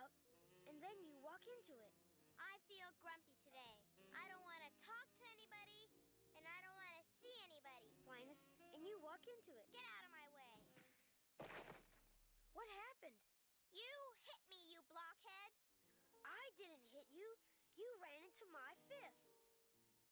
out, and then you walk into it. I feel grumpy today. I don't want to talk to anybody, and I don't want to see anybody. Linus, and you walk into it. Get out of my way. What happened? You hit me, you blockhead. I didn't hit you. You ran into my fist.